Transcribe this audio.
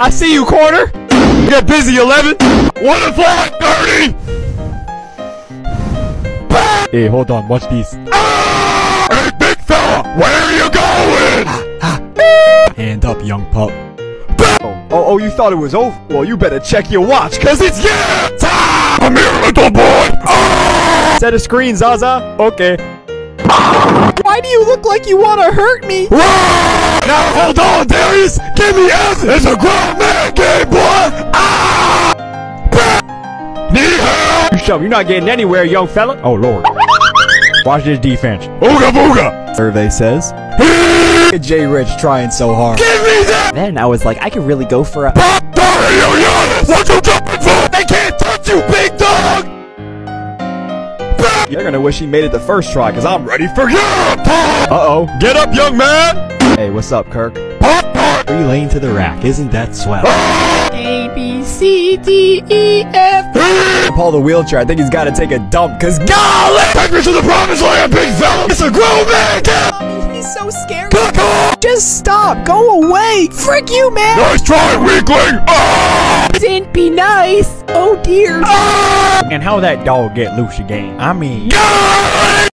I see you, corner. Get busy, 11. What a flag, 30. Hey, hold on. Watch these. Hey, big fella, where are you going? Hand up, young pup. Oh, oh, you thought it was over? Well, you better check your watch, cause it's Yam, time! Come here, little boy. Ah! Set a screen, Zaza. Okay. Why do you look like you want to hurt me? Run! Now hold on, Darius. Give me S. It's a grown man game, boy. Ah! Need help? You shove. You're not getting anywhere, young fella. Oh, Lord. Watch this defense. Ooga booga. Survey says. J Rich trying so hard. Give me that. Then I was like, I could really go for a. Pop Dario Giannis. What you jumping for? They can't touch you, big dog. You're gonna wish he made it the first try, cause I'm ready for you. Uh-oh. Get up, young man. Hey, what's up, Kirk? Pop, pop. Three lane to the rack. Isn't that swell? A B C D E F. Paul the wheelchair, I think he's gotta take a dump, cause Golly! Take me to the promised land, big fella. It's a grown man game. He's so scary. Just stop. Go away. Frick you, man. Nice try, weakling. Ah! Didn't be nice. Oh dear. And how that dog get loose again? I mean... Golly!